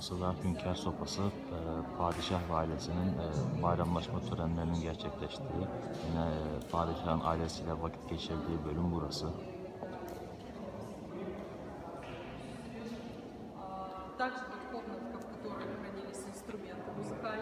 Burası da Hünkar Sopası, e, padişah ve ailesinin e, bayramlaşma törenlerinin gerçekleştiği, yine e, padişahın ailesiyle vakit geçirdiği bölüm burası. Также тут комнатка, в которой хранились инструменты музыкальные.